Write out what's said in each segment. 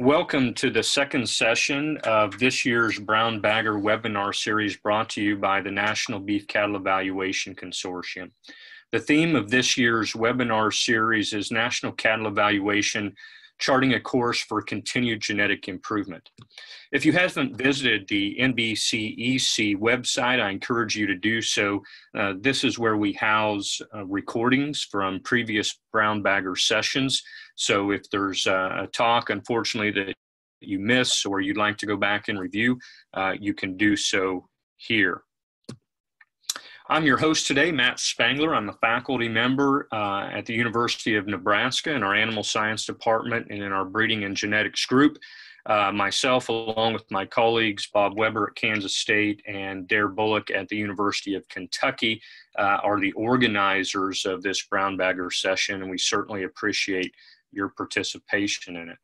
Welcome to the second session of this year's Brown Bagger webinar series brought to you by the National Beef Cattle Evaluation Consortium. The theme of this year's webinar series is National Cattle Evaluation charting a course for continued genetic improvement. If you haven't visited the NBCEC website, I encourage you to do so. Uh, this is where we house uh, recordings from previous brown bagger sessions. So if there's a, talk, unfortunately, that you miss or you'd like to go back and review, uh, you can do so here. I'm your host today, Matt Spangler. I'm a faculty member uh, at the University of Nebraska in our Animal Science Department and in our Breeding and Genetics group. Uh, myself, along with my colleagues Bob Weaber at Kansas State and Darrh Bullock at the University of Kentucky, uh, are the organizers of this brown bagger session, and we certainly appreciate your participation in it.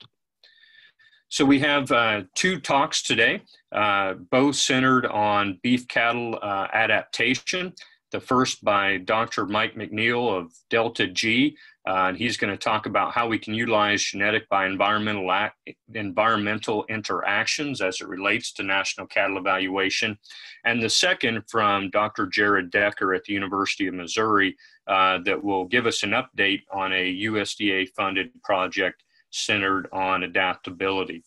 So we have uh, two talks today, uh, both centered on beef cattle uh, adaptation. The first by Dr. Mike MacNeil of Delta G, uh, and he's going to talk about how we can utilize genetic by environmental, environmental interactions as it relates to national cattle evaluation. And the second from Dr. Jared Decker at the University of Missouri uh, that will give us an update on a USDA funded project centered on adaptability.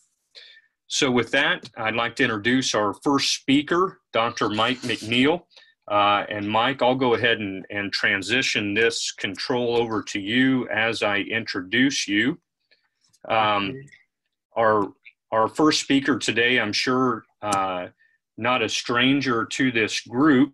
So with that, I'd like to introduce our first speaker, Dr. Mike MacNeil. Uh, and Mike, I'll go ahead and, and transition this control over to you as I introduce you. Um, our, our first speaker today, I'm sure uh, not a stranger to this group.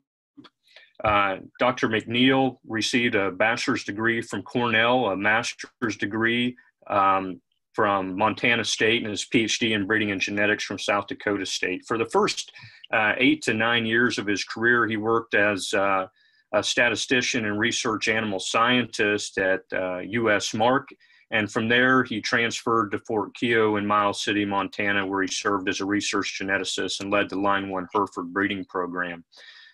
Uh, Dr. MacNeil received a bachelor's degree from Cornell, a master's degree um, from Montana State and his PhD in breeding and genetics from South Dakota State. For the first uh, eight to nine years of his career, he worked as uh, a statistician and research animal scientist at uh, US MARC. And from there, he transferred to Fort Keogh in Miles City, Montana, where he served as a research geneticist and led the Line 1 Hereford breeding program.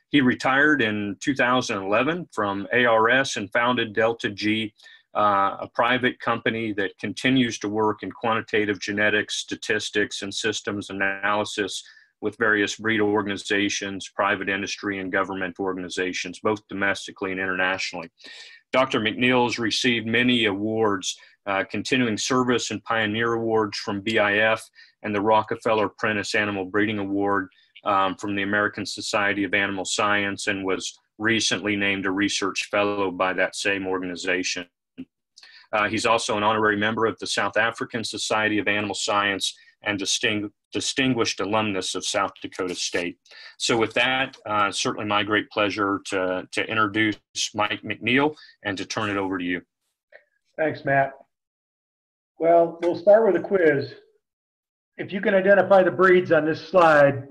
He retired in 2011 from ARS and founded Delta G, uh, a private company that continues to work in quantitative genetics, statistics, and systems analysis with various breed organizations, private industry, and government organizations, both domestically and internationally. Dr. MacNeil has received many awards, uh, continuing service and pioneer awards from BIF and the Rockefeller Prentice Animal Breeding Award um, from the American Society of Animal Science and was recently named a research fellow by that same organization. Uh, he's also an honorary member of the South African Society of Animal Science and disting distinguished alumnus of South Dakota State. So with that, uh, certainly my great pleasure to, to introduce Mike MacNeil and to turn it over to you. Thanks, Matt. Well, we'll start with a quiz. If you can identify the breeds on this slide,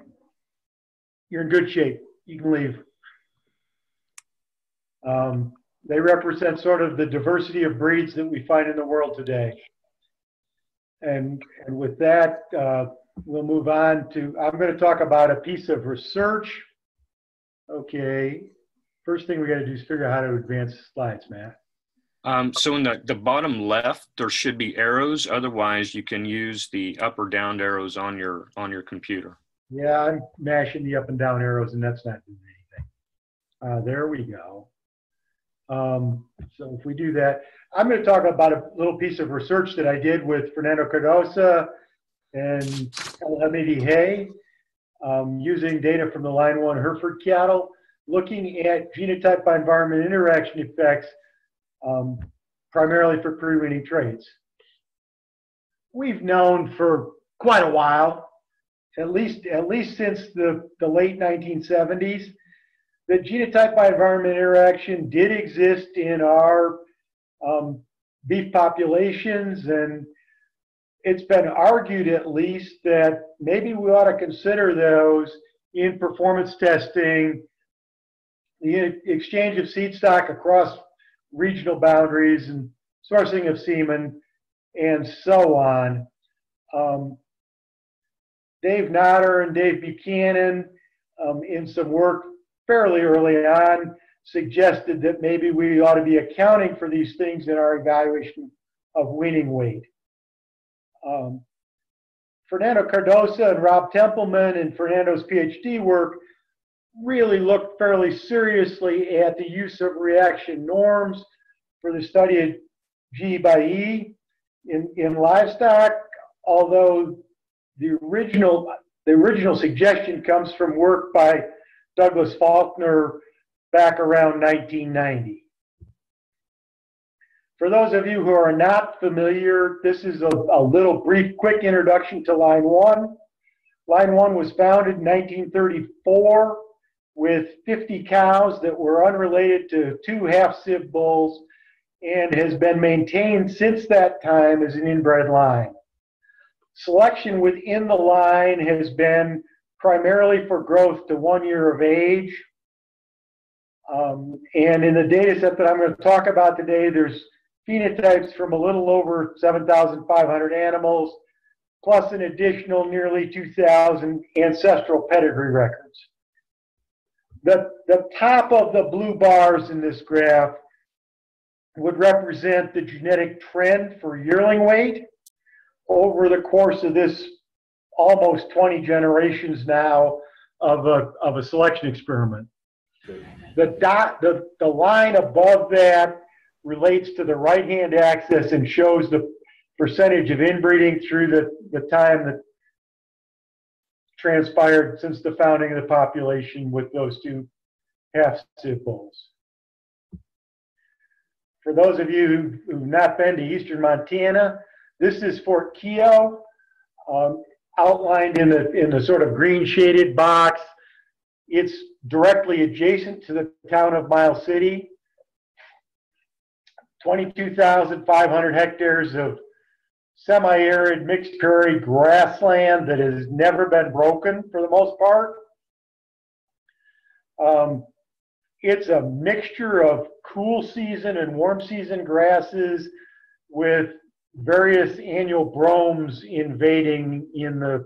you're in good shape. You can leave. Um, they represent sort of the diversity of breeds that we find in the world today. And, and with that, uh, we'll move on to, I'm going to talk about a piece of research. Okay. First thing we got to do is figure out how to advance the slides, Matt. Um, so in the, the bottom left, there should be arrows. Otherwise, you can use the up or down arrows on your on your computer. Yeah, I'm mashing the up and down arrows, and that's not doing anything. Uh, there we go. Um, so if we do that, I'm going to talk about a little piece of research that I did with Fernando Cardoso and Hamidi Hay um, using data from the Line 1 Hereford cattle, looking at genotype by environment interaction effects um, primarily for pre-weaning traits. We've known for quite a while, at least, at least since the, the late 1970s, that genotype by environment interaction did exist in our um, beef populations, and it's been argued at least that maybe we ought to consider those in performance testing, the exchange of seed stock across regional boundaries, and sourcing of semen, and so on. Um, Dave Notter and Dave Buchanan, um, in some work fairly early on suggested that maybe we ought to be accounting for these things in our evaluation of weaning weight. Um, Fernando Cardoso and Rob Tempelman and Fernando's PhD work really looked fairly seriously at the use of reaction norms for the study of G by E in, in livestock, although the original the original suggestion comes from work by Douglas Falconer back around 1990. For those of you who are not familiar, this is a, a little brief, quick introduction to Line 1. Line 1 was founded in 1934 with 50 cows that were unrelated to two half sib bulls and has been maintained since that time as an inbred line. Selection within the line has been primarily for growth to one year of age. Um, and in the data set that I'm going to talk about today, there's phenotypes from a little over 7,500 animals, plus an additional nearly 2,000 ancestral pedigree records. The, the top of the blue bars in this graph would represent the genetic trend for yearling weight over the course of this almost 20 generations now of a, of a selection experiment. The, dot, the, the line above that relates to the right-hand axis and shows the percentage of inbreeding through the, the time that transpired since the founding of the population with those two half bulls. For those of you who've not been to eastern Montana, this is Fort Keogh, um, outlined in the, in the sort of green shaded box. It's directly adjacent to the town of Miles City. 22,500 hectares of semi-arid mixed prairie grassland that has never been broken for the most part. Um, it's a mixture of cool season and warm season grasses with various annual bromes invading in the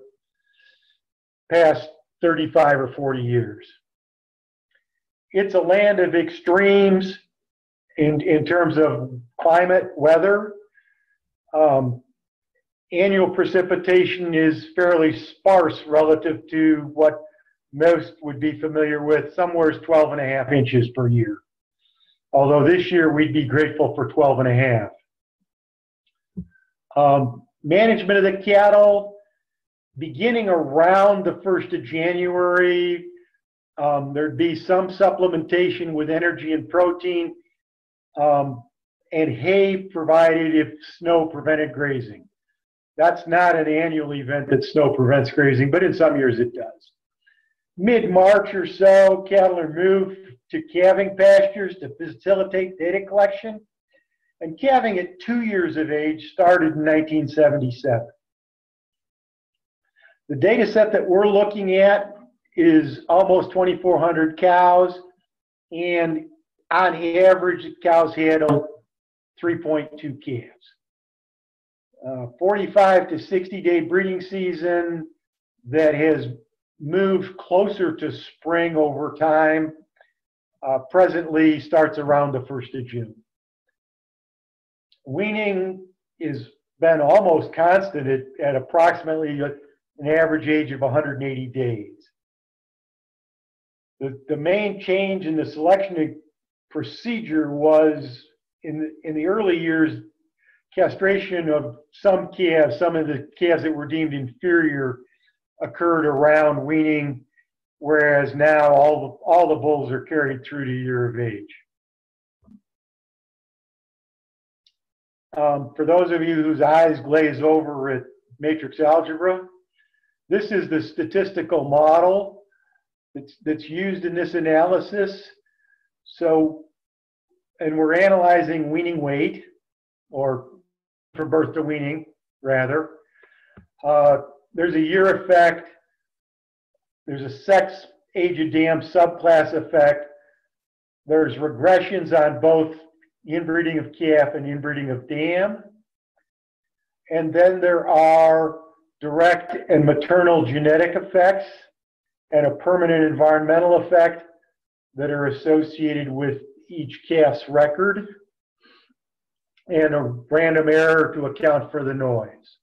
past 35 or 40 years. It's a land of extremes in, in terms of climate, weather. Um, annual precipitation is fairly sparse relative to what most would be familiar with, somewhere is 12 and a half inches per year. Although this year we'd be grateful for 12 and a half. Um, management of the cattle, beginning around the 1st of January, um, there'd be some supplementation with energy and protein, um, and hay provided if snow prevented grazing. That's not an annual event that snow prevents grazing, but in some years it does. Mid March or so, cattle are moved to calving pastures to facilitate data collection. And calving at two years of age started in 1977. The data set that we're looking at is almost 2,400 cows, and on average, cows had 3.2 calves. Uh, 45 to 60 day breeding season that has moved closer to spring over time. Uh, presently starts around the 1st of June. Weaning has been almost constant at, at approximately an average age of 180 days. The, the main change in the selection procedure was in the, in the early years, castration of some calves, some of the calves that were deemed inferior occurred around weaning, whereas now all the, all the bulls are carried through to year of age. Um, for those of you whose eyes glaze over at matrix algebra, this is the statistical model that's, that's used in this analysis. So, and we're analyzing weaning weight, or from birth to weaning, rather. Uh, there's a year effect. There's a sex age of dam subclass effect. There's regressions on both inbreeding of calf and inbreeding of dam. And then there are direct and maternal genetic effects and a permanent environmental effect that are associated with each calf's record and a random error to account for the noise.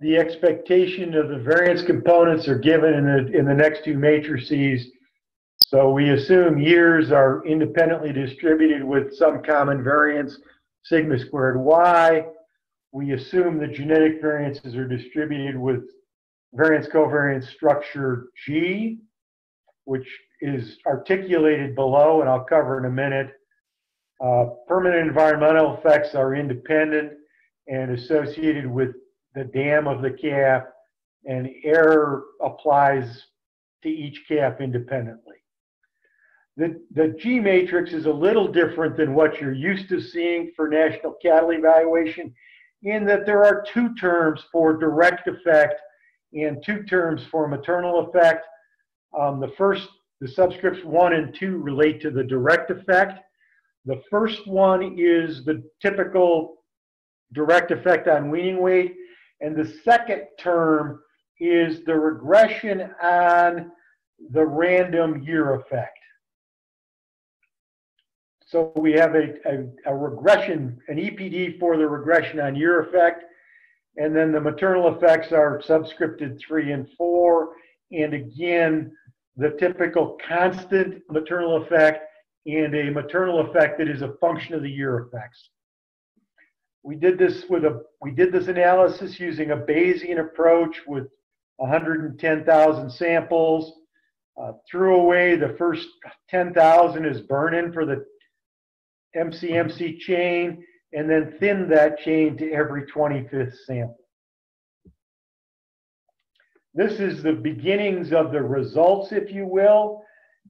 the expectation of the variance components are given in the, in the next two matrices. So we assume years are independently distributed with some common variance, sigma squared y. We assume the genetic variances are distributed with variance covariance structure G, which is articulated below, and I'll cover in a minute. Uh, permanent environmental effects are independent and associated with the dam of the calf, and error applies to each calf independently. The, the G matrix is a little different than what you're used to seeing for national cattle evaluation in that there are two terms for direct effect and two terms for maternal effect. Um, the first, the subscripts one and two relate to the direct effect. The first one is the typical direct effect on weaning weight, and the second term is the regression on the random year effect. So we have a, a, a, regression, an EPD for the regression on year effect, and then the maternal effects are subscripted three and four, and again, the typical constant maternal effect and a maternal effect that is a function of the year effects. We did this with a we did this analysis using a Bayesian approach with 110,000 samples. Uh, threw away the first 10,000 as burn-in for the MCMC chain, and then thin that chain to every 25th sample. This is the beginnings of the results, if you will.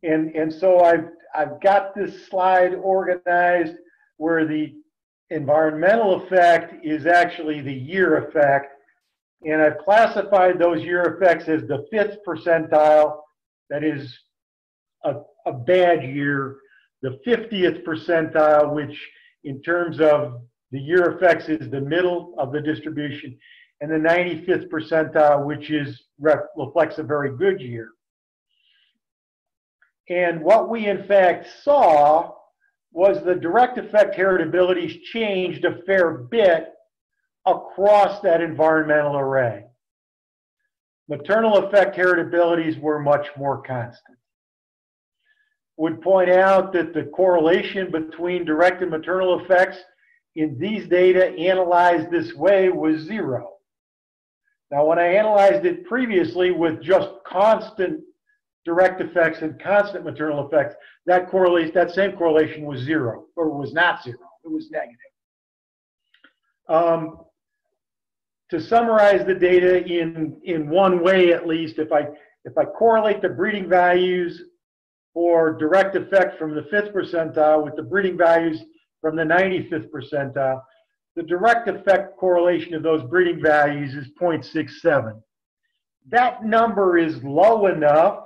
And, and so I've, I've got this slide organized where the environmental effect is actually the year effect. And I've classified those year effects as the fifth percentile, that is a, a bad year, the 50th percentile, which in terms of the year effects is the middle of the distribution, and the 95th percentile, which is reflects a very good year. And what we in fact saw was the direct effect heritabilities changed a fair bit across that environmental array. Maternal effect heritabilities were much more constant. Would point out that the correlation between direct and maternal effects in these data analyzed this way was zero. Now, when I analyzed it previously with just constant direct effects and constant maternal effects, that correlates, that same correlation was zero, or was not zero. It was negative. Um, to summarize the data in, in one way at least, if I, if I correlate the breeding values for direct effect from the fifth percentile with the breeding values from the 95th percentile, the direct effect correlation of those breeding values is 0.67. That number is low enough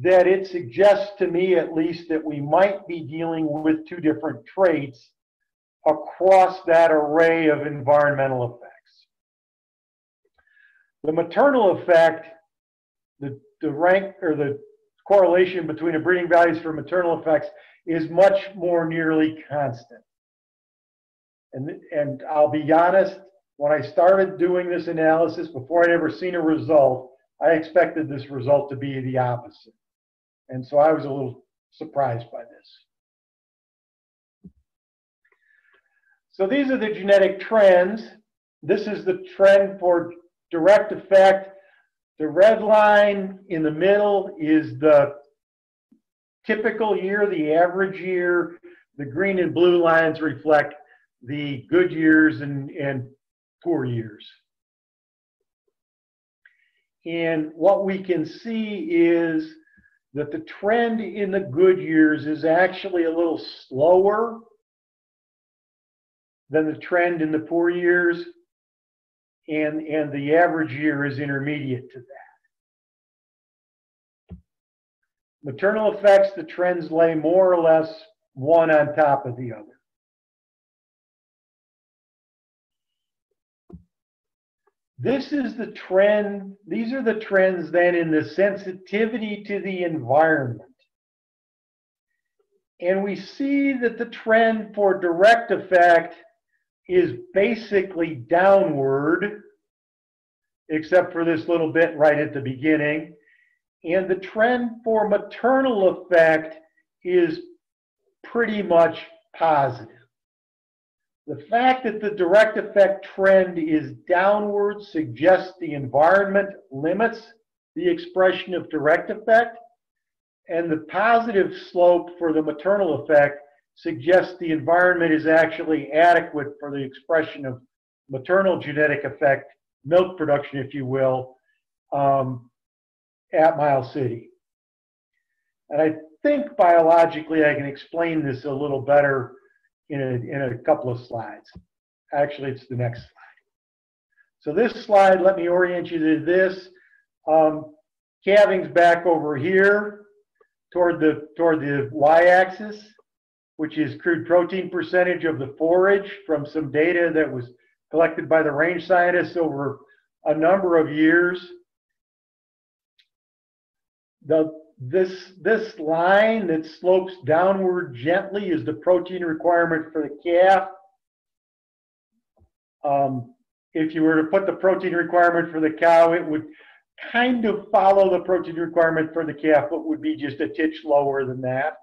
that it suggests to me at least that we might be dealing with two different traits across that array of environmental effects. The maternal effect, the, the rank or the correlation between the breeding values for maternal effects is much more nearly constant. And, and I'll be honest, when I started doing this analysis, before I'd ever seen a result, I expected this result to be the opposite. And so I was a little surprised by this. So these are the genetic trends. This is the trend for direct effect. The red line in the middle is the typical year, the average year. The green and blue lines reflect the good years and, and poor years. And what we can see is that the trend in the good years is actually a little slower than the trend in the poor years, and, and the average year is intermediate to that. Maternal effects, the trends lay more or less one on top of the other. This is the trend, these are the trends then in the sensitivity to the environment. And we see that the trend for direct effect is basically downward except for this little bit right at the beginning. And the trend for maternal effect is pretty much positive. The fact that the direct effect trend is downward suggests the environment limits the expression of direct effect, and the positive slope for the maternal effect suggests the environment is actually adequate for the expression of maternal genetic effect, milk production, if you will, um, at Miles City. And I think biologically I can explain this a little better in a, in a couple of slides. Actually, it's the next slide. So this slide, let me orient you to this. Um, calving's back over here toward the, toward the y-axis, which is crude protein percentage of the forage from some data that was collected by the range scientists over a number of years. The, this, this line that slopes downward gently is the protein requirement for the calf. Um, if you were to put the protein requirement for the cow, it would kind of follow the protein requirement for the calf, but would be just a titch lower than that.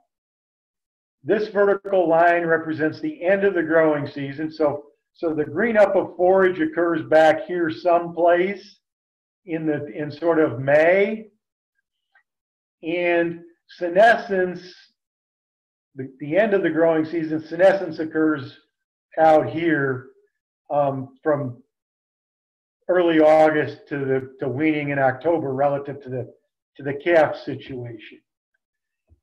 This vertical line represents the end of the growing season. So, so the green up of forage occurs back here someplace in the in sort of May. And senescence, the, the end of the growing season, senescence occurs out here um, from early August to the to weaning in October relative to the to the calf situation.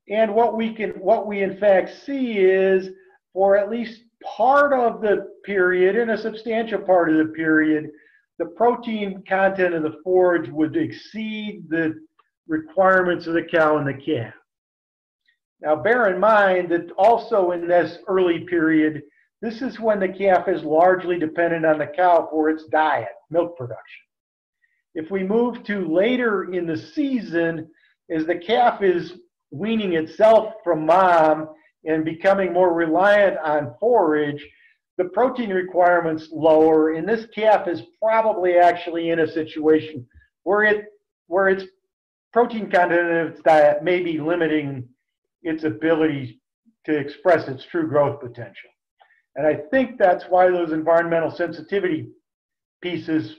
And what we can what we in fact see is for at least part of the period and a substantial part of the period, the protein content of the forage would exceed the requirements of the cow and the calf. Now bear in mind that also in this early period, this is when the calf is largely dependent on the cow for its diet, milk production. If we move to later in the season, as the calf is weaning itself from mom and becoming more reliant on forage, the protein requirements lower, and this calf is probably actually in a situation where it where its protein content in its diet may be limiting its ability to express its true growth potential. And I think that's why those environmental sensitivity pieces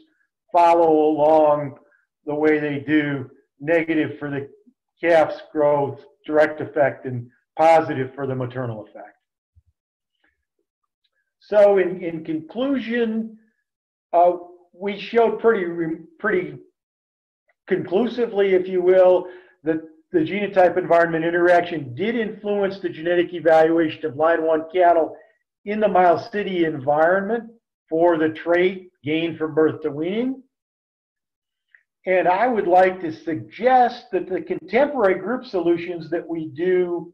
follow along the way they do, negative for the calf's growth, direct effect, and positive for the maternal effect. So in, in conclusion, uh, we showed pretty, pretty conclusively, if you will, that the genotype environment interaction did influence the genetic evaluation of line one cattle in the Miles City environment for the trait gained from birth to weaning. And I would like to suggest that the contemporary group solutions that we do,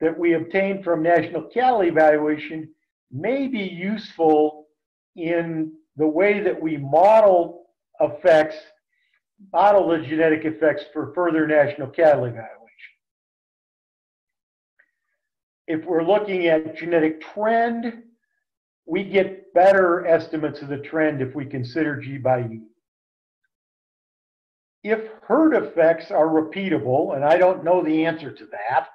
that we obtain from National Cattle Evaluation, may be useful in the way that we model effects, model the genetic effects for further national cattle evaluation if we're looking at genetic trend, we get better estimates of the trend if we consider G by E. If herd effects are repeatable, and I don't know the answer to that,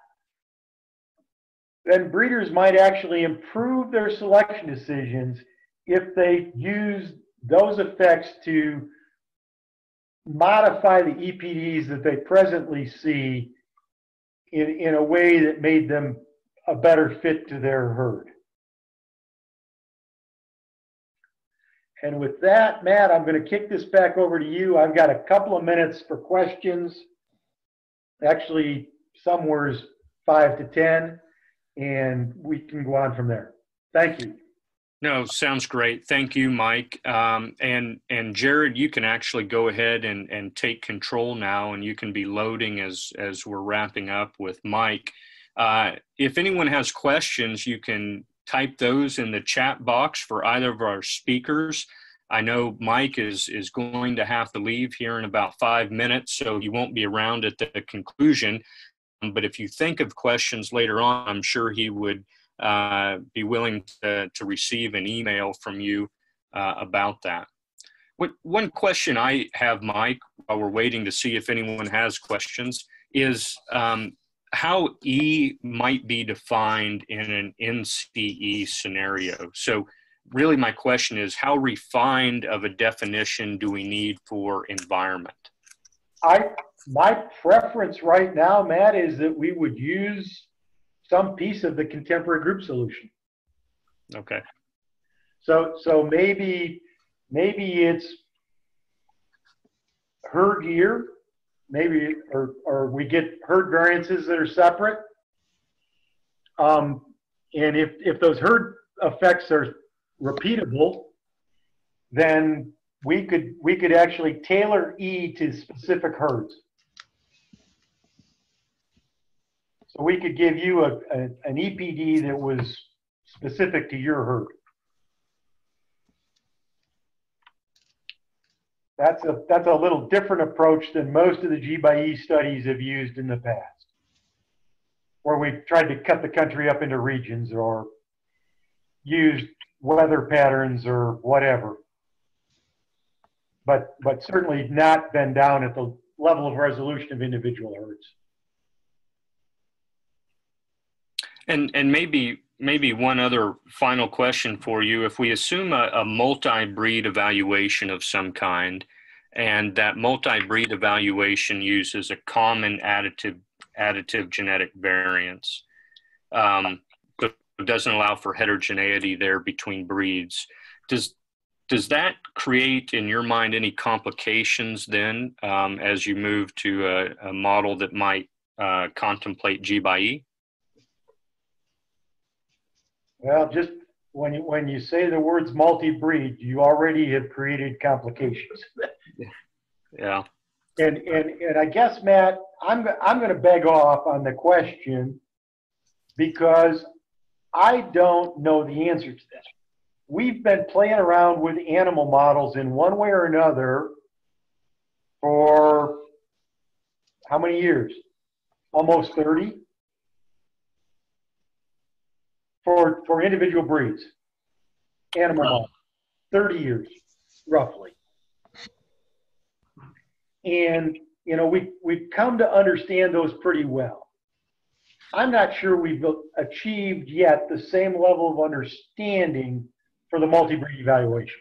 then breeders might actually improve their selection decisions if they use those effects to modify the EPDs that they presently see in, in a way that made them a better fit to their herd. And with that, Matt, I'm going to kick this back over to you. I've got a couple of minutes for questions. Actually, somewhere's five to 10, and we can go on from there. Thank you. No, sounds great. Thank you, Mike. Um, and and Jared, you can actually go ahead and, and take control now, and you can be loading as as we're wrapping up with Mike. Uh, if anyone has questions, you can type those in the chat box for either of our speakers. I know Mike is is going to have to leave here in about five minutes, so he won't be around at the conclusion. But if you think of questions later on, I'm sure he would uh, be willing to, to receive an email from you uh, about that. What, one question I have, Mike, while we're waiting to see if anyone has questions, is um, how E might be defined in an NCE scenario. So, really, my question is how refined of a definition do we need for environment? I my preference right now, Matt, is that we would use some piece of the contemporary group solution. Okay. So so maybe maybe it's her year, maybe or or we get herd variances that are separate. Um, and if if those herd effects are repeatable, then we could we could actually tailor E to specific herds. So we could give you a, a, an EPD that was specific to your herd. That's a that's a little different approach than most of the G by E studies have used in the past, where we've tried to cut the country up into regions or used weather patterns or whatever. But but certainly not been down at the level of resolution of individual herds. And and maybe maybe one other final question for you. If we assume a, a multi-breed evaluation of some kind, and that multi-breed evaluation uses a common additive additive genetic variance, um, but doesn't allow for heterogeneity there between breeds. Does does that create in your mind any complications then um, as you move to a, a model that might uh, contemplate G by E? Well, just when you, when you say the words multi-breed, you already have created complications. yeah. And, and, and I guess, Matt, I'm, I'm going to beg off on the question because I don't know the answer to this. We've been playing around with animal models in one way or another for how many years? Almost 30? For, for individual breeds, animal models, 30 years, roughly. And, you know, we, we've come to understand those pretty well. I'm not sure we've achieved yet the same level of understanding for the multi-breed evaluation.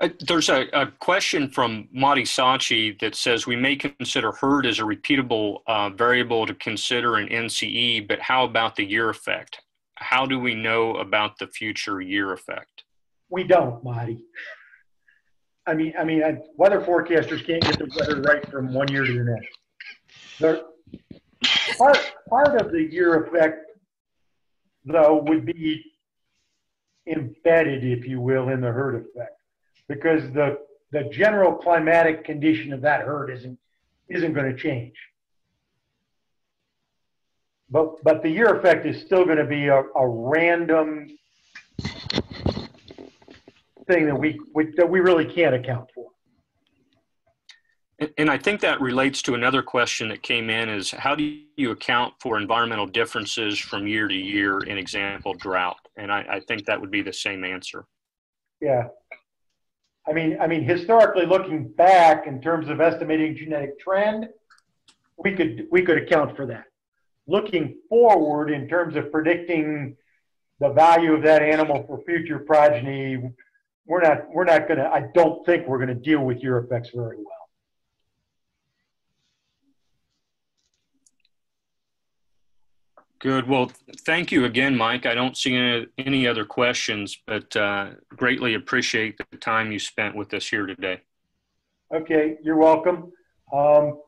Uh, there's a, a, question from Madi Sachi that says we may consider herd as a repeatable uh, variable to consider in NCE, but how about the year effect? How do we know about the future year effect? We don't, Madi. I mean, I mean, I, weather forecasters can't get the weather right from one year to the next. The, part part of the year effect, though, would be embedded, if you will, in the herd effect because the the general climatic condition of that herd isn't isn't going to change. But but the year effect is still going to be a, a random thing that we, we that we really can't account for. And I think that relates to another question that came in is how do you account for environmental differences from year to year in example drought? And I, I think that would be the same answer. Yeah, I mean, I mean, historically looking back in terms of estimating genetic trend, we could we could account for that. Looking forward in terms of predicting the value of that animal for future progeny, we're not we're not gonna. I don't think we're gonna deal with year effects very well. Good. Well, thank you again, Mike. I don't see any, any other questions, but uh, greatly appreciate the time you spent with us here today. Okay, you're welcome. Um,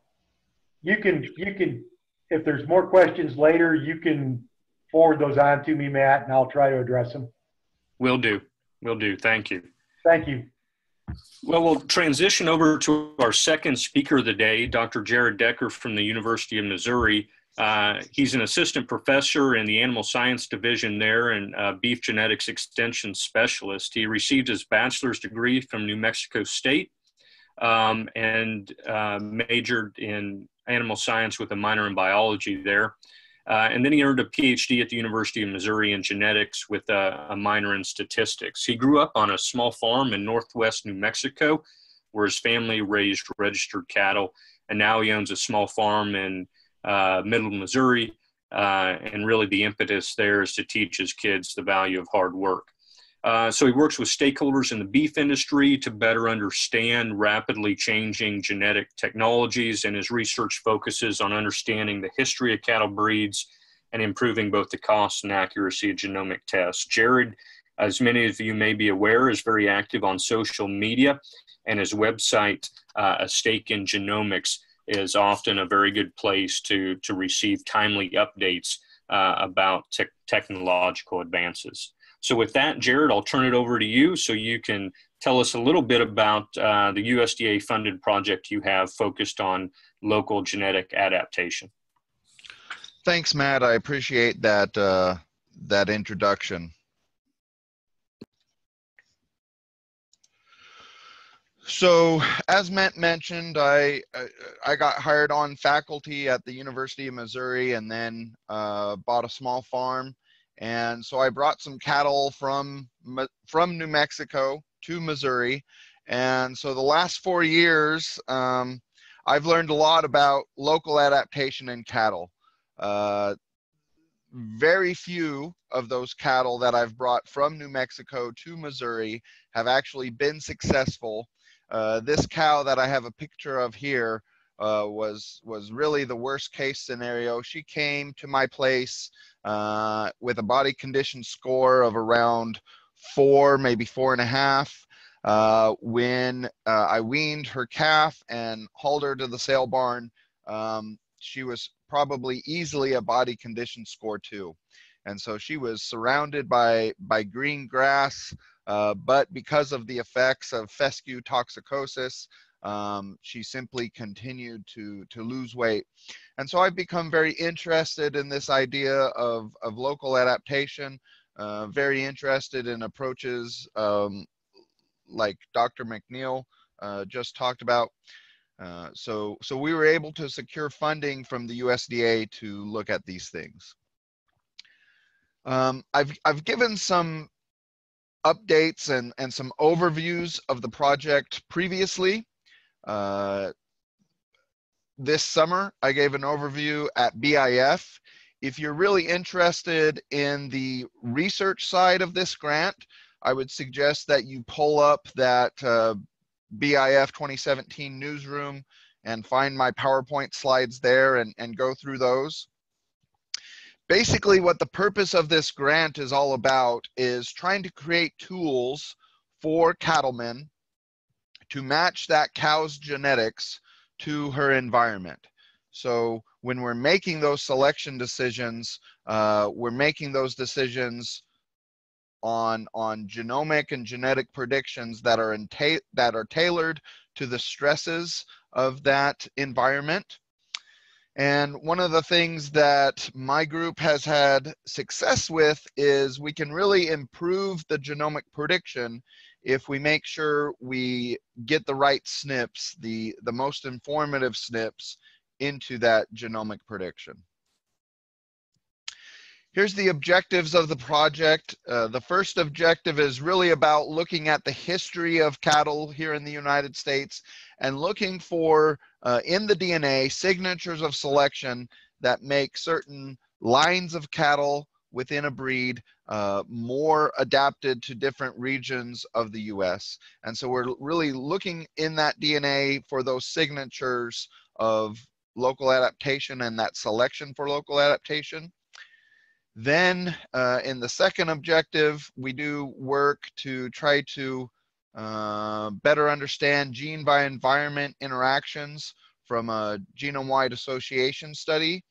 you can you can if there's more questions later, you can forward those on to me, Matt, and I'll try to address them. Will do. Will do. Thank you. Thank you. Well, we'll transition over to our second speaker of the day, Dr. Jared Decker from the University of Missouri. Uh, he's an assistant professor in the animal science division there and beef genetics extension specialist. He received his bachelor's degree from New Mexico State um, and uh, majored in animal science with a minor in biology there. Uh, and then he earned a PhD at the University of Missouri in genetics with a, a, minor in statistics. He grew up on a small farm in northwest New Mexico where his family raised registered cattle. And now he owns a small farm in uh, middle Missouri. Uh, and really, the impetus there is to teach his kids the value of hard work. Uh, so he works with stakeholders in the beef industry to better understand rapidly changing genetic technologies, and his research focuses on understanding the history of cattle breeds and improving both the cost and accuracy of genomic tests. Jared, as many of you may be aware, is very active on social media, and his website, uh, A Steak in Genomics, is often a very good place to, to receive timely updates uh, about te- technological advances. So with that, Jared, I'll turn it over to you so you can tell us a little bit about uh, the USDA funded project you have focused on local genetic adaptation. Thanks, Matt. I appreciate that uh, that introduction. So, as Matt mentioned, I I got hired on faculty at the University of Missouri, and then uh, bought a small farm and so I brought some cattle from from New Mexico to Missouri. And so the last four years, um, I've learned a lot about local adaptation in cattle. Uh, very few of those cattle that I've brought from New Mexico to Missouri have actually been successful. Uh, this cow that I have a picture of here uh, was was really the worst case scenario. She came to my place uh, with a body condition score of around four, maybe four and a half. Uh, when uh, I weaned her calf and hauled her to the sale barn, um, she was probably easily a body condition score two. And so she was surrounded by, by green grass, uh, but because of the effects of fescue toxicosis, um, she simply continued to, to lose weight. And so I've become very interested in this idea of, of local adaptation, uh, very interested in approaches um, like Dr. MacNeil uh, just talked about. Uh, so, so we were able to secure funding from the USDA to look at these things. Um, I've, I've given some updates and, and some overviews of the project previously. Uh, this summer, I gave an overview at BIF. If you're really interested in the research side of this grant, I would suggest that you pull up that uh, BIF 2017 newsroom and find my PowerPoint slides there and, and go through those. Basically, what the purpose of this grant is all about is trying to create tools for cattlemen to match that cow's genetics to her environment. So when we're making those selection decisions, uh, we're making those decisions on on genomic and genetic predictions that are in that are tailored to the stresses of that environment. And one of the things that my group has had success with is we can really improve the genomic prediction if we make sure we get the right SNPs, the, the most informative SNPs into that genomic prediction. Here's the objectives of the project. Uh, the first objective is really about looking at the history of cattle here in the United States and looking for, uh, in the DNA, signatures of selection that make certain lines of cattle within a breed uh, more adapted to different regions of the US. And so we're really looking in that DNA for those signatures of local adaptation and that selection for local adaptation. Then uh, in the second objective, we do work to try to uh, better understand gene by environment interactions from a genome-wide association study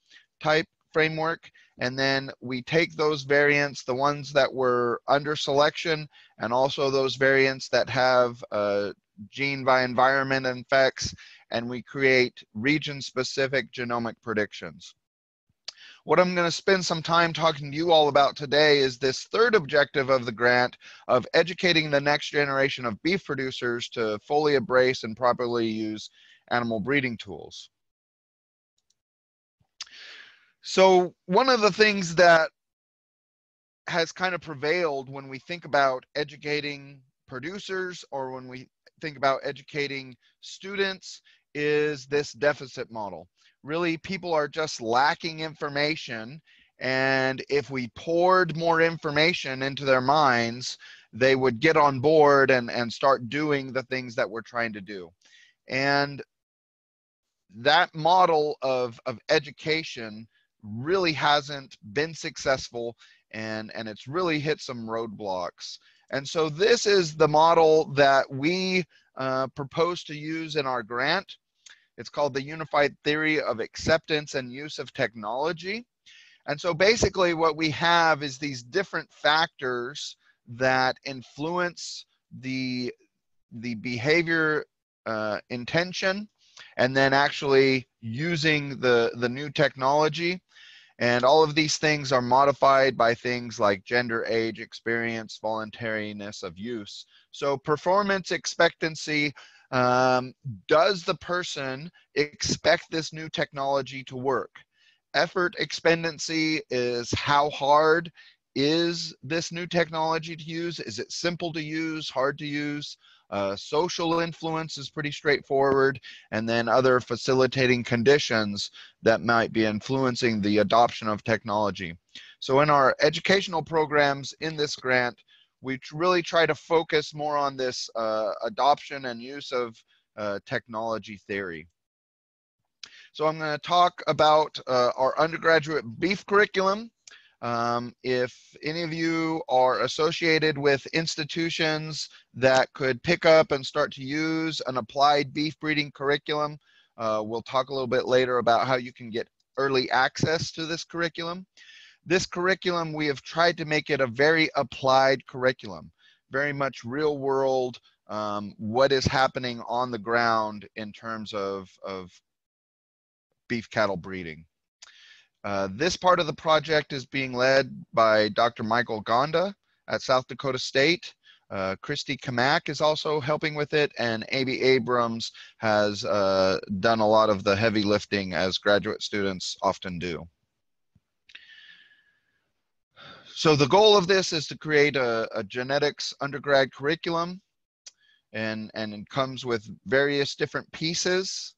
type framework and then we take those variants, the ones that were under selection, and also those variants that have uh, gene by environment effects, and we create region-specific genomic predictions. What I'm going to spend some time talking to you all about today is this third objective of the grant of educating the next generation of beef producers to fully embrace and properly use animal breeding tools. So one of the things that has kind of prevailed when we think about educating producers or when we think about educating students is this deficit model. Really, people are just lacking information. And if we poured more information into their minds, they would get on board and, and start doing the things that we're trying to do. And that model of, of education really hasn't been successful and, and it's really hit some roadblocks. And so this is the model that we uh, propose to use in our grant. It's called the Unified Theory of Acceptance and Use of Technology. And so basically what we have is these different factors that influence the, the behavior uh, intention and then actually using the, the new technology. And all of these things are modified by things like gender, age, experience, voluntariness of use. So performance expectancy, um, does the person expect this new technology to work? Effort expectancy is how hard is this new technology to use? Is it simple to use, hard to use? Uh, social influence is pretty straightforward, and then other facilitating conditions that might be influencing the adoption of technology. So in our educational programs in this grant, we really try to focus more on this uh, adoption and use of uh, technology theory. So I'm going to talk about uh, our undergraduate beef curriculum. Um, if any of you are associated with institutions that could pick up and start to use an applied beef breeding curriculum, uh, we'll talk a little bit later about how you can get early access to this curriculum. This curriculum, we have tried to make it a very applied curriculum, very much real world, um, what is happening on the ground in terms of, of beef cattle breeding. Uh, this part of the project is being led by Dr. Michael Gonda at South Dakota State. Uh, Kristi Cammack is also helping with it, and A.B. Abrams has uh, done a lot of the heavy lifting as graduate students often do. So the goal of this is to create a, a genetics undergrad curriculum, and, and it comes with various different pieces.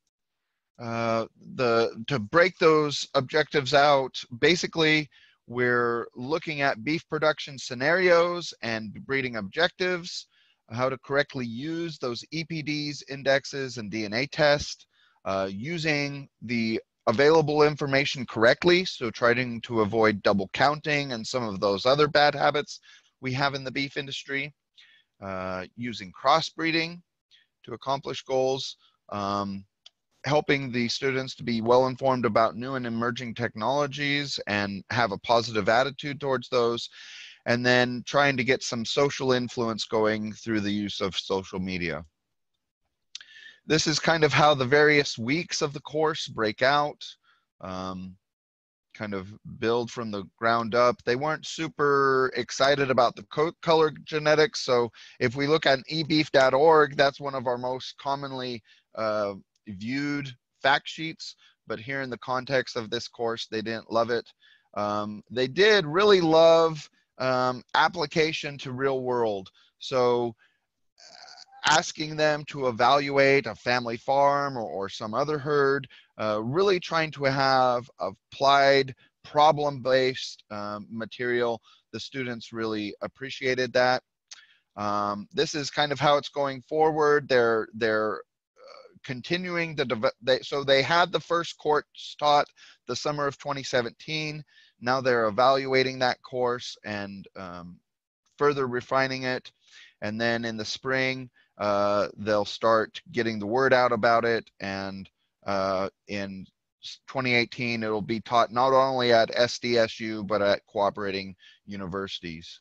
Uh, the to break those objectives out, basically we're looking at beef production scenarios and breeding objectives, how to correctly use those EPDs, indexes, and DNA test, uh, using the available information correctly, so trying to avoid double counting and some of those other bad habits we have in the beef industry, uh, using crossbreeding to accomplish goals, um, helping the students to be well informed about new and emerging technologies and have a positive attitude towards those and then trying to get some social influence going through the use of social media. This is kind of how the various weeks of the course break out, um, kind of build from the ground up. They weren't super excited about the color genetics. So if we look at ebeef.org, that's one of our most commonly uh, viewed fact sheets, but here in the context of this course, they didn't love it. Um, they did really love um, application to real world. So asking them to evaluate a family farm or, or some other herd, uh, really trying to have applied problem-based um, material. The students really appreciated that. Um, this is kind of how it's going forward. They're, they're continuing the they, so they had the first course taught the summer of 2017 now they're evaluating that course and um, further refining it and then in the spring uh, they'll start getting the word out about it and uh, in 2018 it'll be taught not only at SDSU but at cooperating universities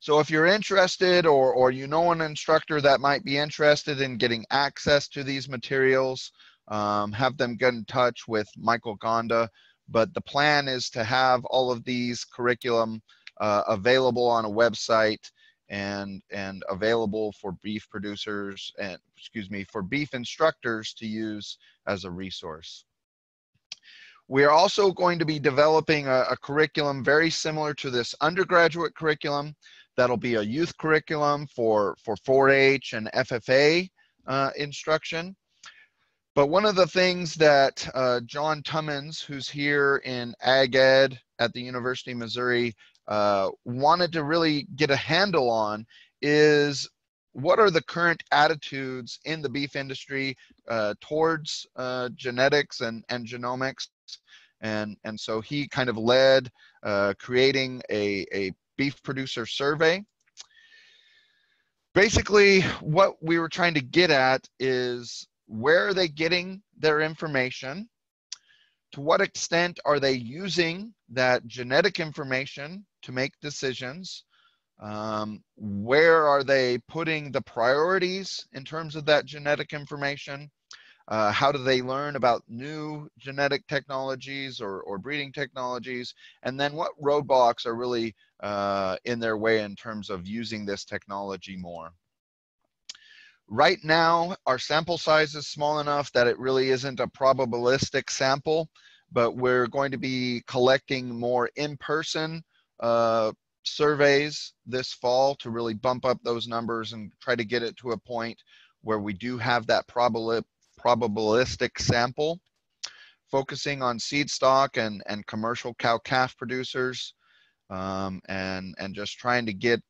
so if you're interested or, or you know an instructor that might be interested in getting access to these materials, um, have them get in touch with Michael Gonda. But the plan is to have all of these curriculum uh, available on a website and and available for beef producers and excuse me for beef instructors to use as a resource. We are also going to be developing a, a curriculum very similar to this undergraduate curriculum. That'll be a youth curriculum for, for 4-H and FFA uh, instruction. But one of the things that uh, John Tummons, who's here in Ag Ed at the University of Missouri, uh, wanted to really get a handle on is what are the current attitudes in the beef industry uh, towards uh, genetics and, and genomics. And and so he kind of led uh, creating a, a beef producer survey. Basically what we were trying to get at is where are they getting their information to what extent are they using that genetic information to make decisions um, where are they putting the priorities in terms of that genetic information uh, how do they learn about new genetic technologies or, or breeding technologies? And then what roadblocks are really uh, in their way in terms of using this technology more? Right now, our sample size is small enough that it really isn't a probabilistic sample, but we're going to be collecting more in-person uh, surveys this fall to really bump up those numbers and try to get it to a point where we do have that probabilistic sample, focusing on seed stock and, and commercial cow-calf producers, um, and, and just trying to get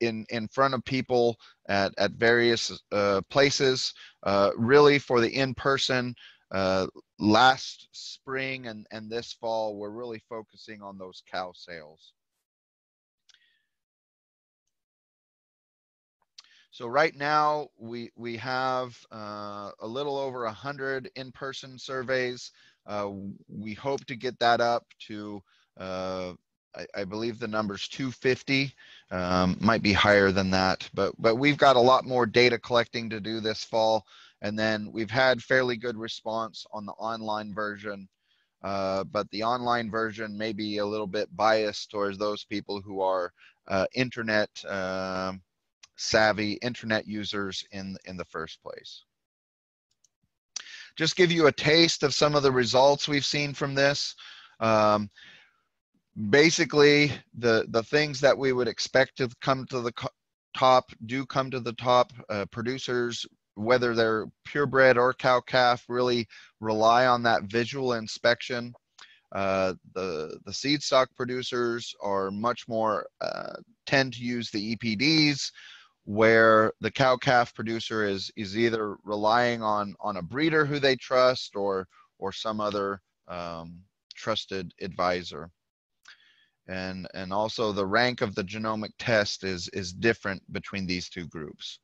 in, in front of people at, at various uh, places, uh, really for the in-person uh, last spring and, and this fall, we're really focusing on those cow sales. So right now we we have uh, a little over a hundred in-person surveys. Uh, we hope to get that up to uh, I, I, believe the number's 250. Um, might be higher than that, but but we've got a lot more data collecting to do this fall, and then we've had fairly good response on the online version. Uh, but the online version may be a little bit biased towards those people who are uh, internet um, savvy internet users in, in the first place. Just give you a taste of some of the results we've seen from this. Um, basically, the, the things that we would expect to come to the top do come to the top. Uh, producers, whether they're purebred or cow-calf, really rely on that visual inspection. Uh, the the seed stock producers are much more uh, tend to use the EPDs where the cow calf producer is is either relying on on a breeder who they trust or or some other um, trusted advisor and and also the rank of the genomic test is is different between these two groups.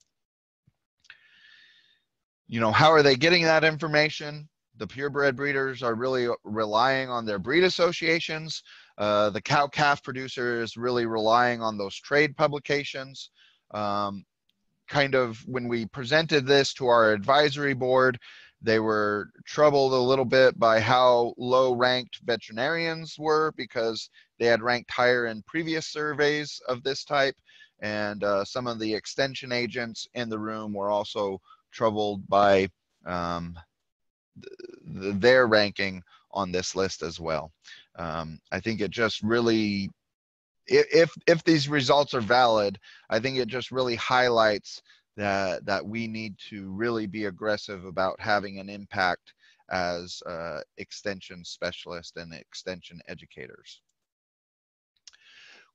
You know how are they getting that information? The purebred breeders are really relying on their breed associations. Uh, the cow calf producer is really relying on those trade publications. Um, kind of when we presented this to our advisory board, they were troubled a little bit by how low ranked veterinarians were because they had ranked higher in previous surveys of this type. And uh, some of the extension agents in the room were also troubled by um, th their ranking on this list as well. Um, I think it just really if if these results are valid, I think it just really highlights that that we need to really be aggressive about having an impact as uh, extension specialists and extension educators.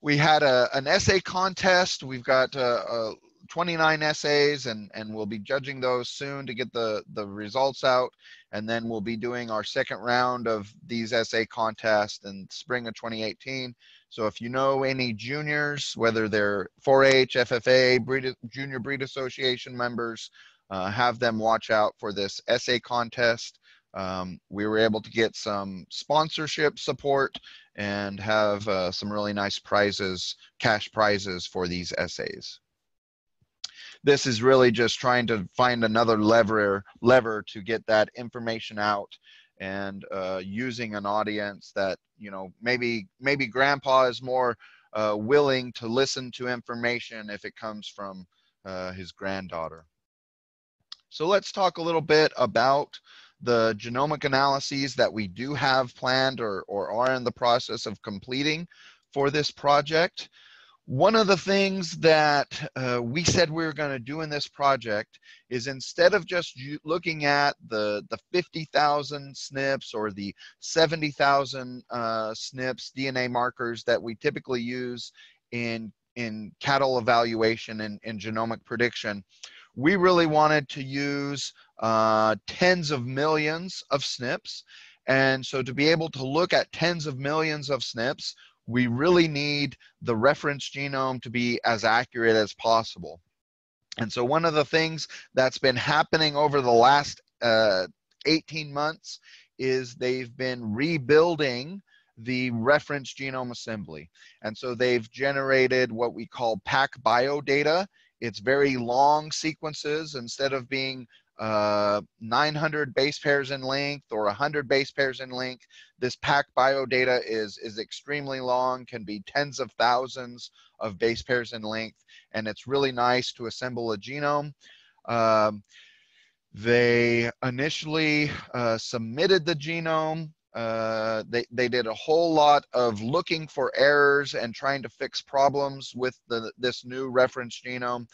We had a, an essay contest. We've got uh, uh, 29 essays and, and we'll be judging those soon to get the, the results out. And then we'll be doing our second round of these essay contests in spring of 2018. So if you know any juniors, whether they're 4-H, FFA, breed, Junior Breed Association members, uh, have them watch out for this essay contest. Um, we were able to get some sponsorship support and have uh, some really nice prizes, cash prizes for these essays. This is really just trying to find another lever, lever to get that information out and uh, using an audience that you know maybe maybe grandpa is more uh, willing to listen to information if it comes from uh, his granddaughter so let's talk a little bit about the genomic analyses that we do have planned or, or are in the process of completing for this project. One of the things that uh, we said we were going to do in this project is instead of just looking at the, the 50,000 SNPs or the 70,000 uh, SNPs DNA markers that we typically use in, in cattle evaluation and, and genomic prediction, we really wanted to use uh, tens of millions of SNPs. And so to be able to look at tens of millions of SNPs, we really need the reference genome to be as accurate as possible. And so one of the things that's been happening over the last uh, 18 months is they've been rebuilding the reference genome assembly. And so they've generated what we call PacBio data. It's very long sequences instead of being uh, 900 base pairs in length or 100 base pairs in length. This PacBio data is, is extremely long, can be tens of thousands of base pairs in length, and it's really nice to assemble a genome. Um, they initially uh, submitted the genome. Uh, they, they did a whole lot of looking for errors and trying to fix problems with the, this new reference genome.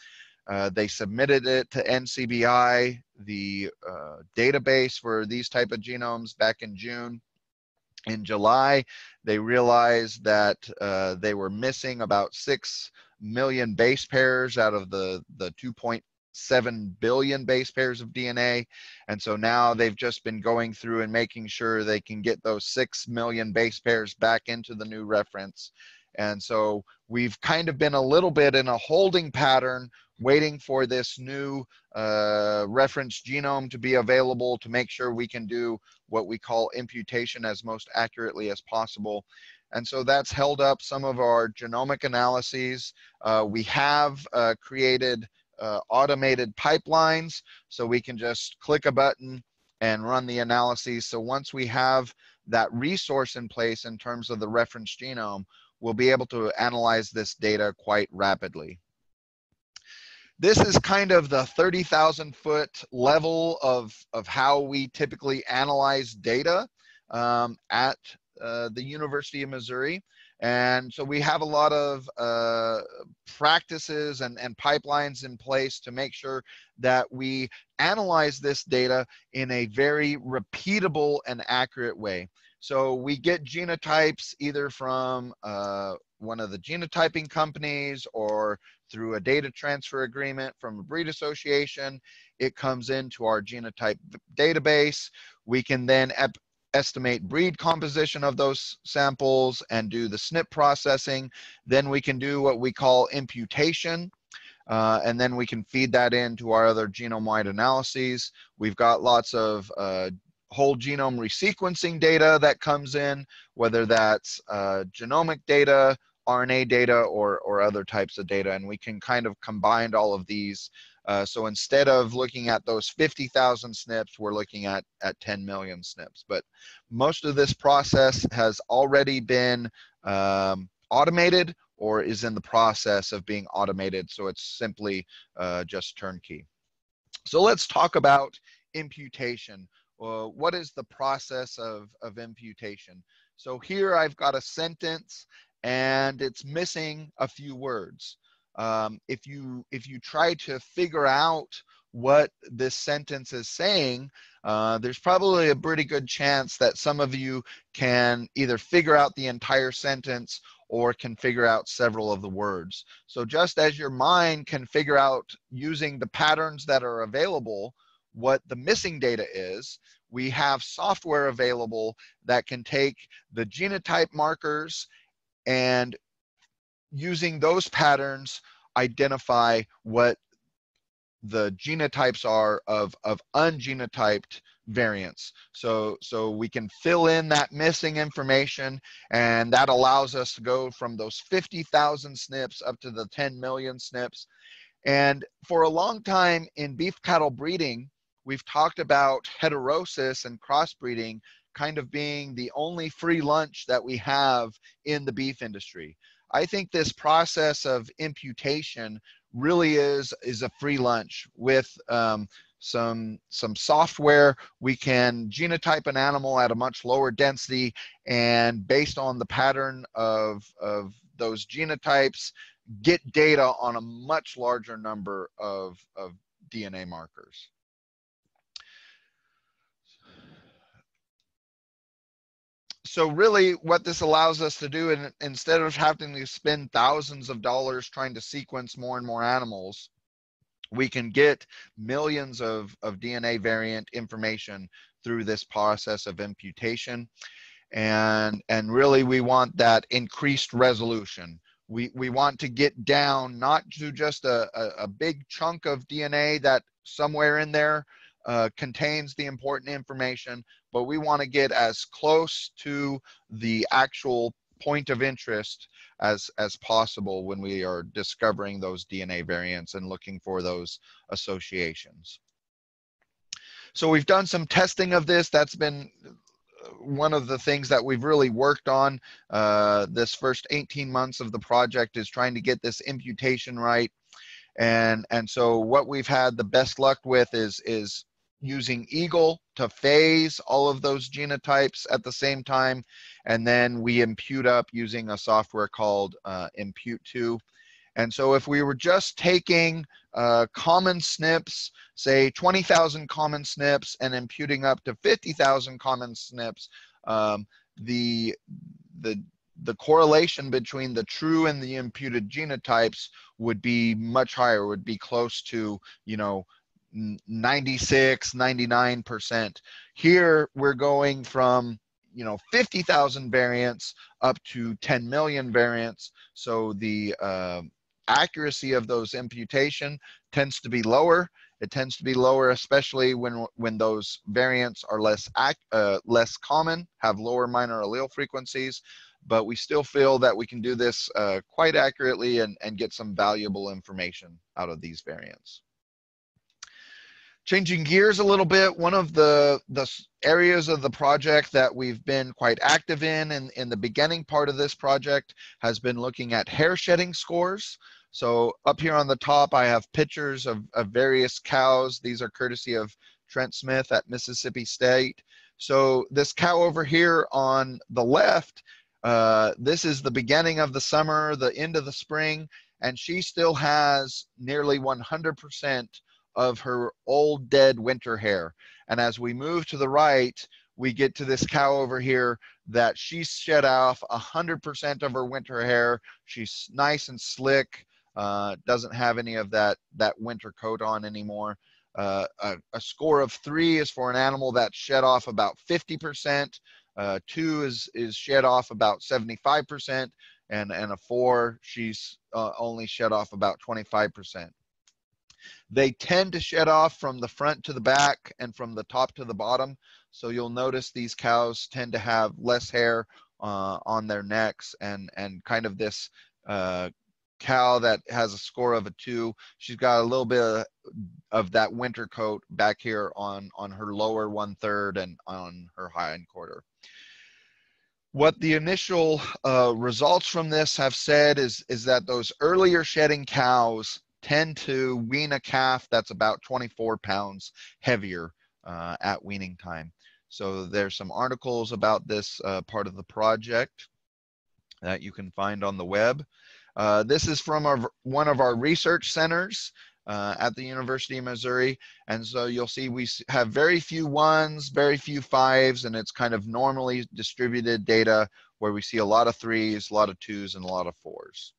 Uh, they submitted it to NCBI, the uh, database for these type of genomes back in June. In July, they realized that uh, they were missing about 6 million base pairs out of the, the 2.7 billion base pairs of DNA. And so now they've just been going through and making sure they can get those 6 million base pairs back into the new reference. And so we've kind of been a little bit in a holding pattern waiting for this new uh, reference genome to be available to make sure we can do what we call imputation as most accurately as possible. And so that's held up some of our genomic analyses. Uh, we have uh, created uh, automated pipelines so we can just click a button and run the analyses. So once we have that resource in place in terms of the reference genome, we'll be able to analyze this data quite rapidly. This is kind of the 30,000 foot level of, of how we typically analyze data um, at uh, the University of Missouri. And so we have a lot of uh, practices and, and pipelines in place to make sure that we analyze this data in a very repeatable and accurate way. So we get genotypes either from uh, one of the genotyping companies or through a data transfer agreement from a breed association. It comes into our genotype database. We can then estimate breed composition of those samples and do the SNP processing. Then we can do what we call imputation. Uh, and then we can feed that into our other genome-wide analyses. We've got lots of uh, whole genome resequencing data that comes in, whether that's uh, genomic data, RNA data, or, or other types of data. And we can kind of combine all of these. Uh, so instead of looking at those 50,000 SNPs, we're looking at, at 10 million SNPs. But most of this process has already been um, automated or is in the process of being automated. So it's simply uh, just turnkey. So let's talk about imputation uh, what is the process of, of imputation? So here I've got a sentence and it's missing a few words. Um, if you if you try to figure out what this sentence is saying, uh, there's probably a pretty good chance that some of you can either figure out the entire sentence or can figure out several of the words. So just as your mind can figure out using the patterns that are available what the missing data is, we have software available that can take the genotype markers and using those patterns identify what the genotypes are of, of ungenotyped variants. So, so we can fill in that missing information and that allows us to go from those 50,000 SNPs up to the 10 million SNPs. And for a long time in beef cattle breeding, we've talked about heterosis and crossbreeding kind of being the only free lunch that we have in the beef industry. I think this process of imputation really is is a free lunch with um, some some software we can genotype an animal at a much lower density and based on the pattern of of those genotypes get data on a much larger number of of dna markers so really what this allows us to do and instead of having to spend thousands of dollars trying to sequence more and more animals we can get millions of, of dna variant information through this process of imputation. And and really we want that increased resolution. We we want to get down not to just a, a, a big chunk of dna that somewhere in there uh, contains the important information, but we want to get as close to the actual point of interest as as possible when we are discovering those DNA variants and looking for those associations. So we've done some testing of this. That's been uh, one of the things that we've really worked on uh, this first 18 months of the project is trying to get this imputation right and and so what we've had the best luck with is is using Eagle to phase all of those genotypes at the same time. And then we impute up using a software called uh, Impute2. And so if we were just taking uh, common SNPs, say 20,000 common SNPs and imputing up to 50,000 common SNPs, um, the, the, the correlation between the true and the imputed genotypes would be much higher, would be close to, you know, 96 99% here we're going from you know 50,000 variants up to 10 million variants. So the uh, accuracy of those imputation tends to be lower. It tends to be lower especially when when those variants are less uh, less common have lower minor allele frequencies. But we still feel that we can do this uh, quite accurately and, and get some valuable information out of these variants changing gears a little bit one of the the areas of the project that we've been quite active in and in, in the beginning part of this project has been looking at hair shedding scores. So up here on the top i have pictures of, of various cows. These are courtesy of trent smith at mississippi state. So this cow over here on the left uh, this is the beginning of the summer the end of the spring and she still has nearly 100 percent of her old dead winter hair. And as we move to the right, we get to this cow over here that she shed off 100% of her winter hair. She's nice and slick, uh, doesn't have any of that, that winter coat on anymore. Uh, a, a, score of three is for an animal that shed off about 50%. Uh, two is, is shed off about 75%. And, and a four, she's uh, only shed off about 25%. They tend to shed off from the front to the back and from the top to the bottom. So you'll notice these cows tend to have less hair uh, on their necks and, and kind of this uh, cow that has a score of a two. She's got a little bit of, of that winter coat back here on, on her lower one third and on her hind quarter what the initial uh, results from this have said is is that those earlier shedding cows tend to wean a calf that's about 24 pounds heavier uh, at weaning time. So there's some articles about this uh, part of the project that you can find on the web. Uh, this is from our, one of our research centers uh, at the University of Missouri. And so you'll see we have very few ones, very few fives, and it's kind of normally distributed data where we see a lot of threes, a lot of twos, and a lot of fours.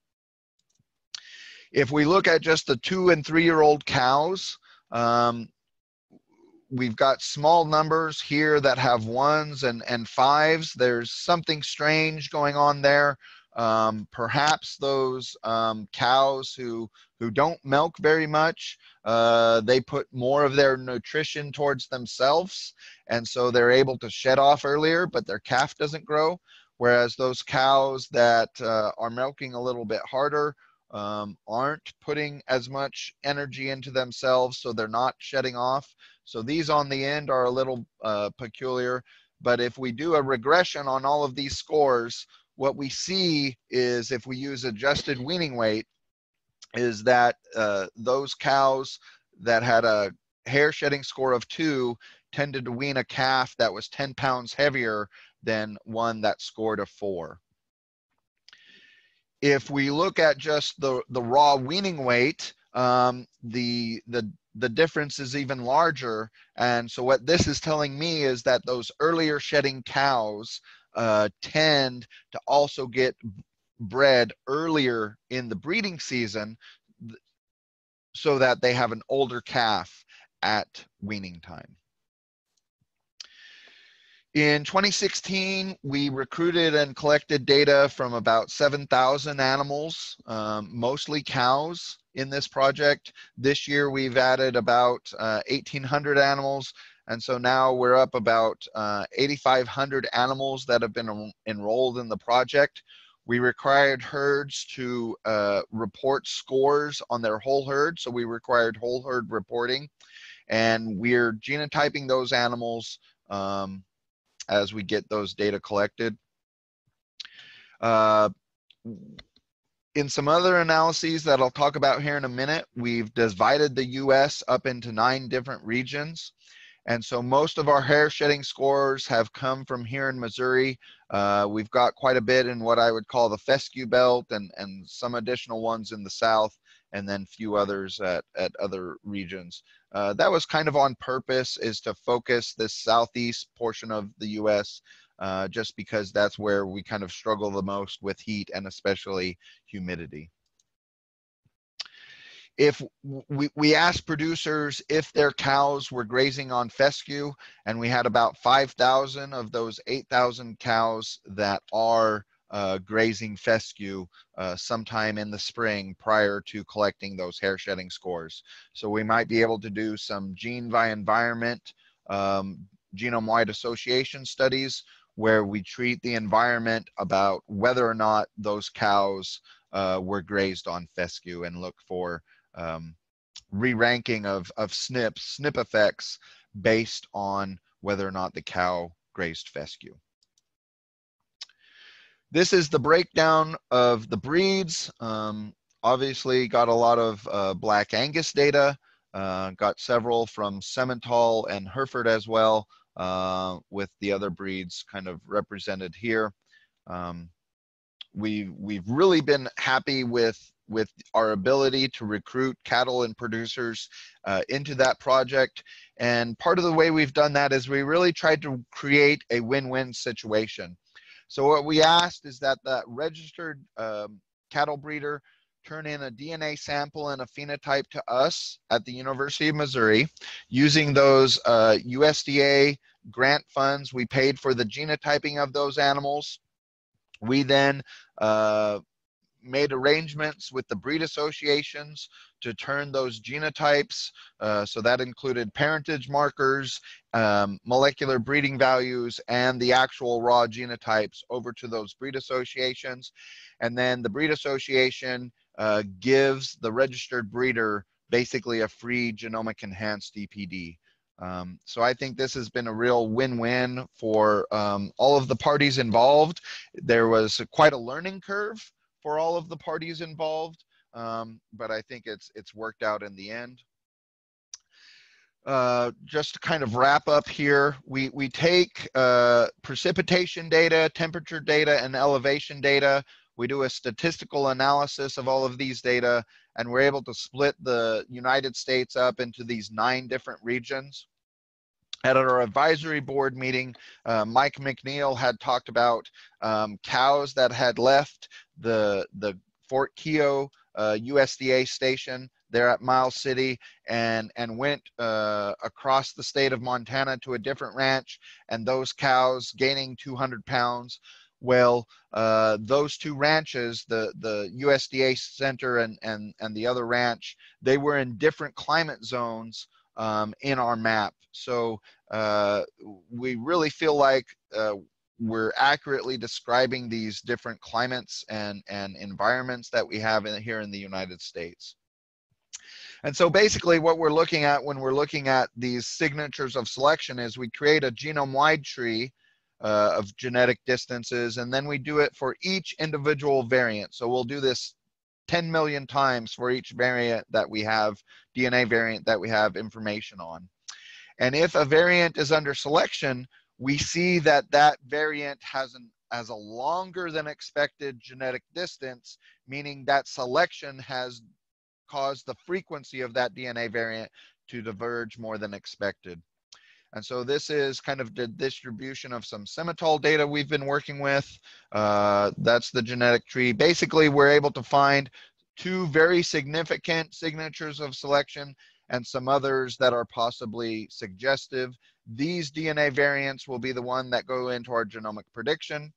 If we look at just the two and three year old cows, um, we've got small numbers here that have ones and, and fives. There's something strange going on there. Um, perhaps those um, cows who who don't milk very much, uh, they put more of their nutrition towards themselves, and so they're able to shed off earlier, but their calf doesn't grow. Whereas those cows that uh, are milking a little bit harder um, aren't putting as much energy into themselves, so they're not shedding off. So these on the end are a little uh, peculiar. But if we do a regression on all of these scores, what we see is if we use adjusted weaning weight, is that uh, those cows that had a hair shedding score of two tended to wean a calf that was 10 pounds heavier than one that scored a four. If we look at just the, the raw weaning weight, um, the, the, the difference is even larger. And so what this is telling me is that those earlier shedding cows uh, tend to also get bred earlier in the breeding season so that they have an older calf at weaning time. In 2016, we recruited and collected data from about 7,000 animals, um, mostly cows in this project. This year, we've added about uh, 1,800 animals. And so now we're up about uh, 8,500 animals that have been en enrolled in the project. We required herds to uh, report scores on their whole herd. So we required whole herd reporting. And we're genotyping those animals um, as we get those data collected. Uh, in some other analyses that I'll talk about here in a minute, we've divided the US up into nine different regions. And so most of our hair shedding scores have come from here in Missouri. Uh, we've got quite a bit in what I would call the fescue belt and, and some additional ones in the south and then few others at, at other regions. Uh, that was kind of on purpose is to focus this southeast portion of the US uh, just because that's where we kind of struggle the most with heat and especially humidity. If we, we asked producers if their cows were grazing on fescue and we had about 5,000 of those 8,000 cows that are uh, grazing fescue uh, sometime in the spring prior to collecting those hair shedding scores. So we might be able to do some gene by environment um, genome-wide association studies where we treat the environment about whether or not those cows uh, were grazed on fescue and look for um, re-ranking of, of SNPs, SNP effects based on whether or not the cow grazed fescue. This is the breakdown of the breeds. Um, obviously got a lot of uh, Black Angus data, uh, got several from Simmental and Hereford as well, uh, with the other breeds kind of represented here. Um, we, we've really been happy with with our ability to recruit cattle and producers uh, into that project. And part of the way we've done that is we really tried to create a win-win situation. So what we asked is that the registered um, cattle breeder turn in a DNA sample and a phenotype to us at the University of Missouri using those uh, USDA grant funds. We paid for the genotyping of those animals. We then uh, made arrangements with the breed associations to turn those genotypes, uh, so that included parentage markers, um, molecular breeding values, and the actual raw genotypes over to those breed associations. And then the breed association uh, gives the registered breeder basically a free genomic enhanced EPD. Um, so I think this has been a real win-win for um, all of the parties involved. There was quite a learning curve for all of the parties involved, um, but I think it's it's worked out in the end. Uh, just to kind of wrap up here, we, we take uh, precipitation data, temperature data, and elevation data. We do a statistical analysis of all of these data, and we're able to split the United States up into these nine different regions. At our advisory board meeting, uh, Mike MacNeil had talked about um, cows that had left the the Fort Keogh uh, USDA station there at Miles City and and went uh, across the state of Montana to a different ranch, and those cows gaining 200 pounds. Well, uh, those two ranches, the the USDA center and and and the other ranch, they were in different climate zones um, in our map. So uh, we really feel like uh, we're accurately describing these different climates and, and environments that we have in, here in the United States. And so basically what we're looking at when we're looking at these signatures of selection is we create a genome-wide tree uh, of genetic distances, and then we do it for each individual variant. So we'll do this 10 million times for each variant that we have, DNA variant that we have information on. And if a variant is under selection, we see that that variant has an as a longer than expected genetic distance, meaning that selection has caused the frequency of that DNA variant to diverge more than expected. And so this is kind of the distribution of some Simmental data we've been working with. Uh, that's the genetic tree. Basically, we're able to find two very significant signatures of selection and some others that are possibly suggestive. These DNA variants will be the one that go into our genomic prediction.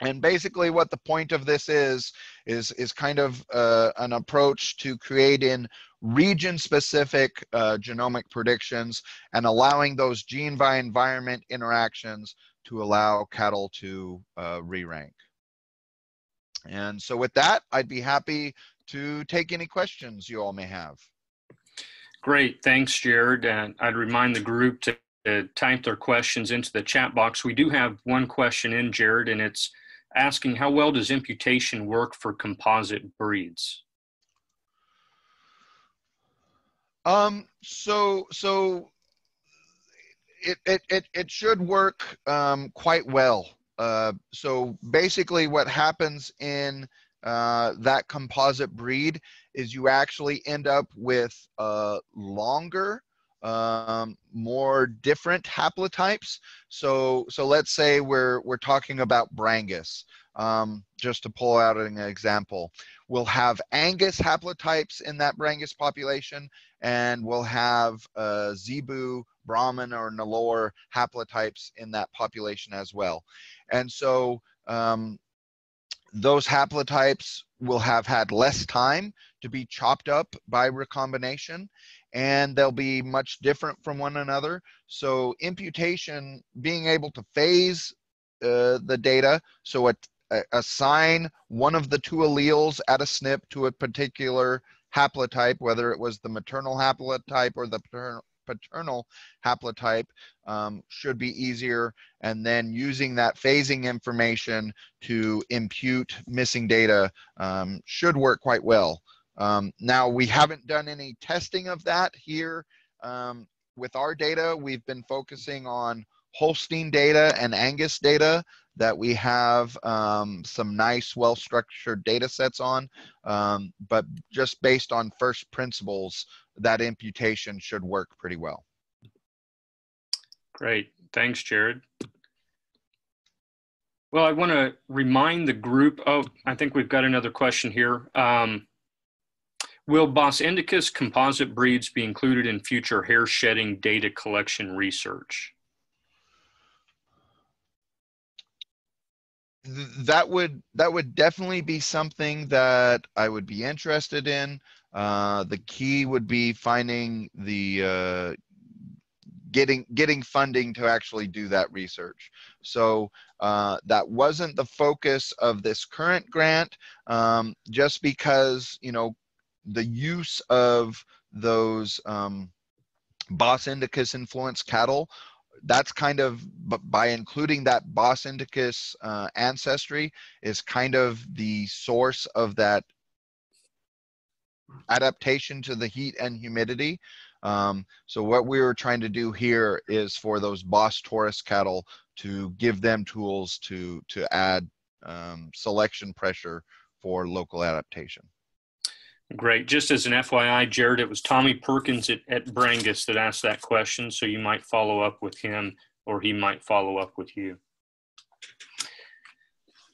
And basically what the point of this is, is, is kind of uh, an approach to creating region-specific uh, genomic predictions and allowing those gene by environment interactions to allow cattle to uh, re-rank. And so with that, I'd be happy to take any questions you all may have. Great, thanks, Jared. And I'd remind the group to, to type their questions into the chat box. We do have one question in, Jared, and it's asking how well does imputation work for composite breeds? Um, so, so it, it, it, it should work um, quite well. Uh, so basically what happens in uh, that composite breed is you actually end up with uh, longer um, more different haplotypes. So, so let's say we're, we're talking about Brangus, um, just to pull out an example. We'll have Angus haplotypes in that Brangus population, and we'll have uh, Zebu, Brahman, or Nellore haplotypes in that population as well. And so um, those haplotypes will have had less time to be chopped up by recombination and they'll be much different from one another. So imputation, being able to phase uh, the data, so it, uh, assign one of the two alleles at a SNP to a particular haplotype, whether it was the maternal haplotype or the paternal, paternal haplotype um, should be easier. And then using that phasing information to impute missing data um, should work quite well. Um, now, we haven't done any testing of that here um, with our data. We've been focusing on Holstein data and Angus data that we have um, some nice, well-structured data sets on. Um, but just based on first principles, that imputation should work pretty well. Great. Thanks, Jared. Well, I want to remind the group. Oh, I think we've got another question here. Um, will Bos indicus composite breeds be included in future hair shedding data collection research? that would that would definitely be something that I would be interested in. Uh, the key would be finding the uh, getting getting funding to actually do that research. So uh, that wasn't the focus of this current grant, um, just because you know the use of those um, Bos indicus influenced cattle that's kind of by including that Bos indicus uh, ancestry is kind of the source of that adaptation to the heat and humidity. Um, so what we were trying to do here is for those Bos taurus cattle to give them tools to to add um, selection pressure for local adaptation. Great. Just as an FYI, Jared, it was Tommy Perkins at, at Brangus that asked that question, so you might follow up with him or he might follow up with you.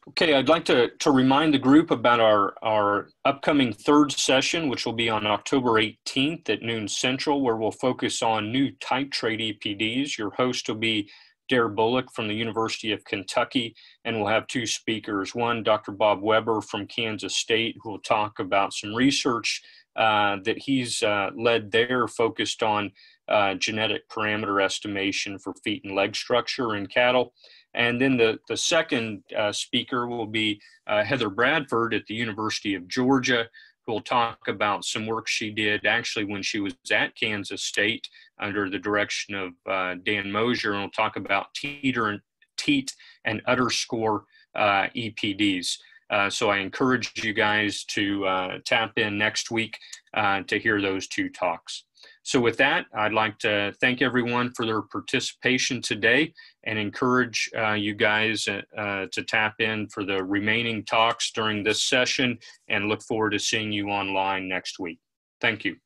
Okay, I'd like to, to remind the group about our, our upcoming third session, which will be on October 18th at noon central, where we'll focus on new type trait EPDs. Your host will be Darrh Bullock from the University of Kentucky, and we'll have two speakers. One, Dr. Bob Weaber from Kansas State, who will talk about some research uh, that he's uh, led there focused on uh, genetic parameter estimation for feet and leg structure in cattle. And then the, the second uh, speaker will be uh, Heather Bradford at the University of Georgia, who will talk about some work she did actually when she was at Kansas State under the direction of uh, Dan Moser, and we'll talk about teeter and teat and udder score uh, EPDs. Uh, so I encourage you guys to uh, tap in next week uh, to hear those two talks. So with that, I'd like to thank everyone for their participation today and encourage uh, you guys to tap in for the remaining talks during this session and look forward to seeing you online next week. Thank you.